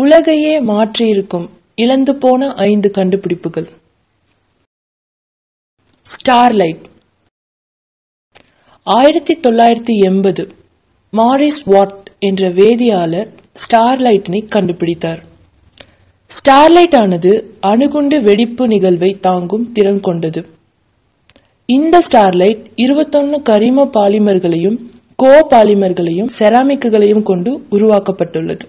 உலகையே மாற்றியிருக்கும் இழந்து போன ஐந்து கண்டுபிடிப்புகள். ஸ்டார்லைட் ஆயிரத்தி தொள்ளாயிரத்தி எண்பது மாரிஸ் வாட் என்ற வேதியாளர் ஸ்டார்லைட்டினை கண்டுபிடித்தார். ஸ்டார்லைட் ஆனது அணுகுண்டு வெடிப்பு நிகழ்வை தாங்கும் திறன் கொண்டது. இந்த ஸ்டார்லைட் இருபத்தொன்னு கரிம பாலிமர்களையும் கோ பாலிமர்களையும் செராமிக்குகளையும் கொண்டு உருவாக்கப்பட்டுள்ளது.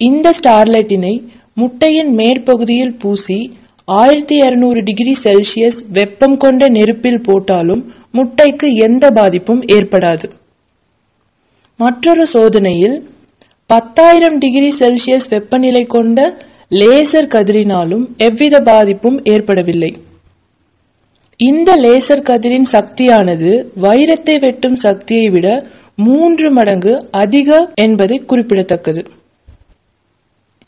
இந்த ஸ்டார்லைட்டினை முட்டையின் மேற்பகுதியில் பூசி ஆயிரத்தி இருநூறு டிகிரி செல்சியஸ் வெப்பம் கொண்ட நெருப்பில் போட்டாலும் முட்டைக்கு எந்த பாதிப்பும் ஏற்படாது. மற்றொரு சோதனையில் பத்தாயிரம் டிகிரி செல்சியஸ் வெப்பநிலை கொண்ட லேசர் கதிரினாலும் எவ்வித பாதிப்பும் ஏற்படவில்லை. இந்த லேசர் கதிரின் சக்தியானது வைரத்தை வெட்டும் சக்தியை விட மூன்று மடங்கு அதிக என்பதை குறிப்பிடத்தக்கது.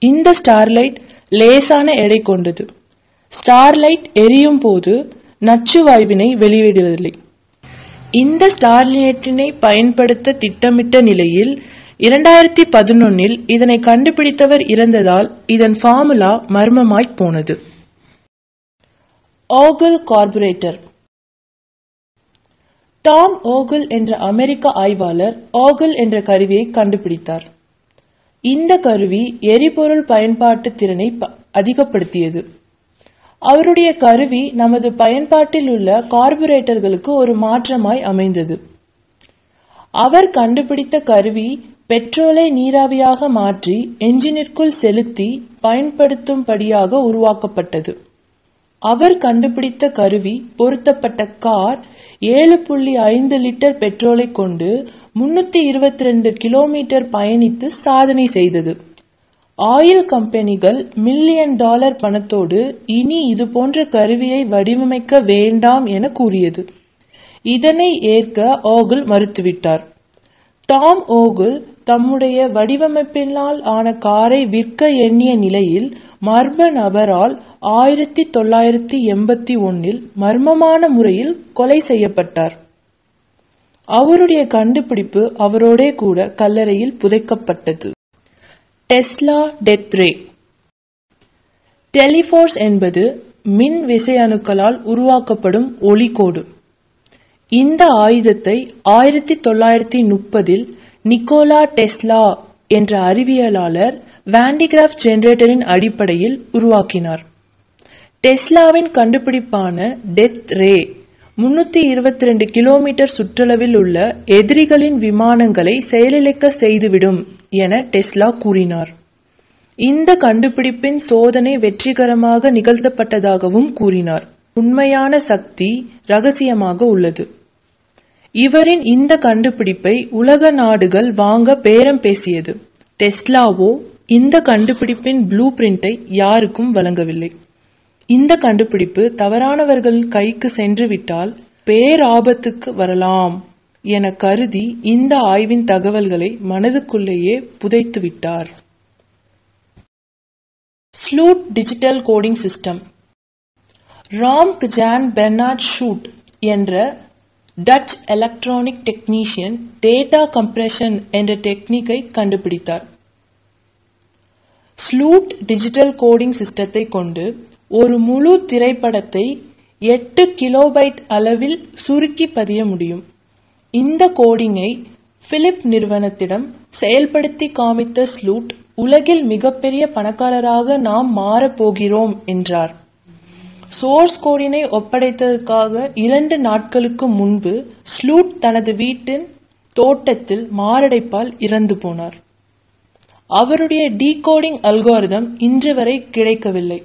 இந்த ஸ்டார்லைட் லேசான எடை கொண்டது. ஸ்டார்லைட் எரியும் போது நச்சு வாய்வினை வெளியிடுவதில்லை. இந்த ஸ்டார்லைட்டினை பயன்படுத்த திட்டமிட்ட நிலையில் இரண்டாயிரத்தி பதினொன்னில் இதனை கண்டுபிடித்தவர் இறந்ததால் இதன் ஃபார்முலா மர்மமாய் போனது. ஓகல் கார்பரேட்டர் டாம் ஓகல் என்ற அமெரிக்க ஆய்வாளர் ஓகல் என்ற கருவியை கண்டுபிடித்தார். இந்த கருவி எரிபொருள் பயன்பாட்டு திறனை ப- அதிகப்படுத்தியது. அவருடைய கருவி நமது பயன்பாட்டில் உள்ள கார்பரேட்டர்களுக்கு ஒரு மாற்றமாய் அமைந்தது. அவர் கண்டுபிடித்த கருவி பெட்ரோலை நீராவியாக மாற்றி என்ஜினிற்குள் செலுத்தி பயன்படுத்தும்படியாக உருவாக்கப்பட்டது. அவர் கண்டுபிடித்த கருவி பொருத்தப்பட்ட கார் ஏழு புள்ளி ஐந்து லிட்டர் பெட்ரோலை கொண்டு முன்னூத்தி இருபத்தி ரெண்டு கிலோமீட்டர் பயணித்து சாதனை செய்தது. ஆயில் கம்பெனிகள் மில்லியன் டாலர் பணத்தோடு இனி இது போன்ற கருவியை வடிவமைக்க வேண்டாம் என கூறியது. இதனை ஏற்க ஓகுல் மறுத்துவிட்டார். டாம் ஓகுல் தம்முடைய வடிவமைப்பினால் ஆன காரை விற்க எண்ணிய நிலையில் மர்ம நபரால் ஆயிரத்தி தொள்ளாயிரத்தி எண்பத்தி ஒன்றில் மர்மமான முறையில் கொலை செய்யப்பட்டார். அவருடைய கண்டுபிடிப்பு அவரோடே கூட கல்லறையில் புதைக்கப்பட்டது. டெஸ்லா டெத்ரே. டெலிஃபோர்ஸ் என்பது மின் விசையணுக்களால் உருவாக்கப்படும் ஒளிக்கோடு இந்த ஆயுதத்தை ஆயிரத்தி தொள்ளாயிரத்தி முப்பதில் நிக்கோலா டெஸ்லா என்ற அறிவியலாளர் வேண்டிகிராஃப் ஜெனரேட்டரின் அடிப்படையில் உருவாக்கினார். டெஸ்லாவின் கண்டுபிடிப்பான டெத் ரே முன்னூற்றி இருபத்தி ரெண்டு கிலோமீட்டர் சுற்றளவில் உள்ள எதிரிகளின் விமானங்களை செயலிழக்க செய்துவிடும் என டெஸ்லா கூறினார். இந்த கண்டுபிடிப்பின் சோதனை வெற்றிகரமாக நிகழ்த்தப்பட்டதாகவும் கூறினார். உண்மையான சக்தி ரகசியமாக உள்ளது. இவரின் இந்த கண்டுபிடிப்பை உலக நாடுகள் வாங்க பேரம் பேசியது. டெஸ்லாவோ இந்த கண்டுபிடிப்பின் ப்ளூ பிரிண்டை யாருக்கும் வழங்கவில்லை. இந்த கண்டுபிடிப்பு தவறானவர்கள் கைக்கு சென்று விட்டால் பேராபத்துக்கு வரலாம் என கருதி இந்த ஆய்வின் தகவல்களை மனதுக்குள்ளேயே புதைத்துவிட்டார். Sloot digital coding system. Rom Jan Bernard Sloot என்ற Dutch electronic technician data compression என்ற டெக்னிக்கை கண்டுபிடித்தார். ஸ்லூட் டிஜிட்டல் கோடிங் சிஸ்டத்தை கொண்டு ஒரு முழு திரைப்படத்தை எட்டு கிலோபைட் அளவில் சுருக்கி பதிய முடியும். இந்த கோடிங்கை பிலிப் நிறுவனத்திடம் செயல்படுத்தி காமித்த ஸ்லூட் உலகில் மிகப்பெரிய பணக்காரராக நாம் மாறப்போகிறோம் என்றார். சோர்ஸ் கோடினை ஒப்படைத்ததற்காக இரண்டு நாட்களுக்கு முன்பு ஸ்லூட் தனது வீட்டின் தோட்டத்தில் மாரடைப்பால் இறந்து போனார். அவருடைய டீகோடிங் அல்காரிதம் இன்று வரை கிடைக்கவில்லை.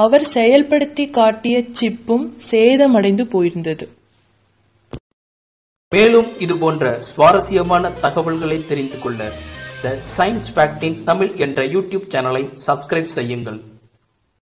அவர் செயல்படுத்தி காட்டிய சிப்பும் சேதமடைந்து போயிருந்தது. மேலும் இது போன்ற சுவாரஸ்யமான தகவல்களை தெரிந்து கொள்ள த சயின்ஸ் ஃபேக்டின் தமிழ் என்ற யூடியூப் சேனலை சப்ஸ்கிரைப் செய்யுங்கள்.